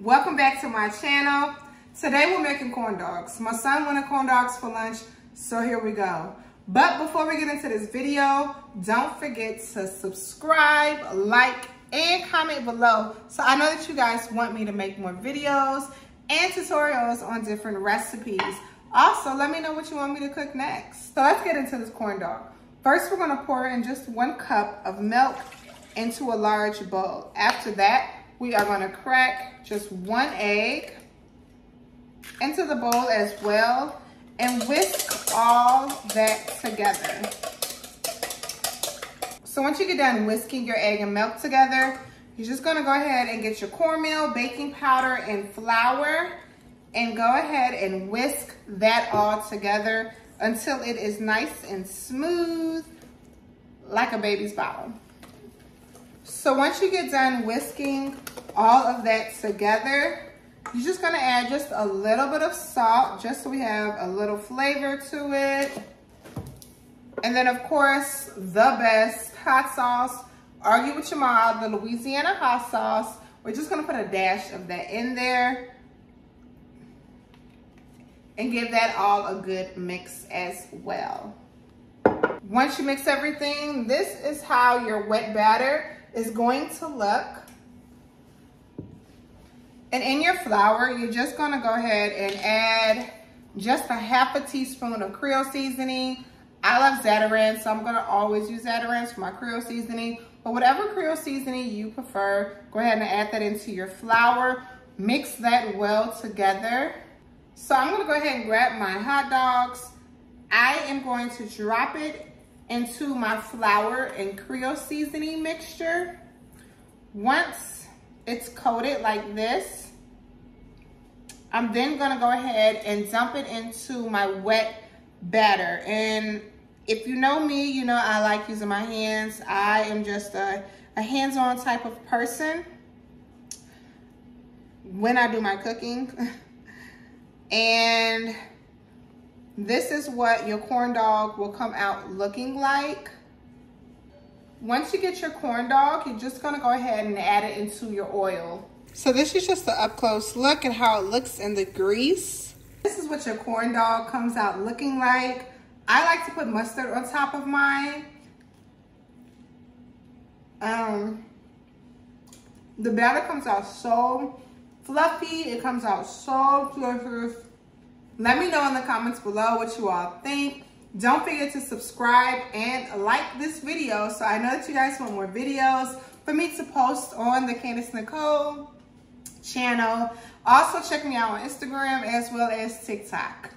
Welcome back to my channel. Today we're making corn dogs. My son wanted corn dogs for lunch, so here we go. But before we get into this video, don't forget to subscribe, like, and comment below. So I know that you guys want me to make more videos and tutorials on different recipes. Also, let me know what you want me to cook next. So let's get into this corn dog. First, we're gonna pour in just one cup of milk into a large bowl. After that, we are gonna crack just one egg into the bowl as well and whisk all that together. So once you get done whisking your egg and milk together, you're just gonna go ahead and get your cornmeal, baking powder, and flour, and go ahead and whisk that all together until it is nice and smooth, like a baby's bottom. So once you get done whisking all of that together, you're just gonna add just a little bit of salt, just so we have a little flavor to it. And then of course, the best hot sauce. Argue with your mom, the Louisiana hot sauce. We're just gonna put a dash of that in there and give that all a good mix as well. Once you mix everything, this is how your wet batter is going to look. And in your flour, you're just gonna go ahead and add just a half a teaspoon of Creole seasoning. I love Zatarain's, so I'm gonna always use Zatarain's for my Creole seasoning. But whatever Creole seasoning you prefer, go ahead and add that into your flour. Mix that well together. So I'm gonna go ahead and grab my hot dogs. I am going to drop it into my flour and Creole seasoning mixture. Once it's coated like this, I'm then gonna go ahead and dump it into my wet batter. And if you know me, you know I like using my hands. I am just a, a hands-on type of person when I do my cooking. and this is what your corn dog will come out looking like. Once you get your corn dog, you're just gonna go ahead and add it into your oil. So this is just the up close look at how it looks in the grease. This is what your corn dog comes out looking like. I like to put mustard on top of mine. Um, the batter comes out so fluffy. It comes out so delicious. Let me know in the comments below what you all think. Don't forget to subscribe and like this video so I know that you guys want more videos for me to post on the Kandice Nicole channel. Also check me out on Instagram as well as TikTok.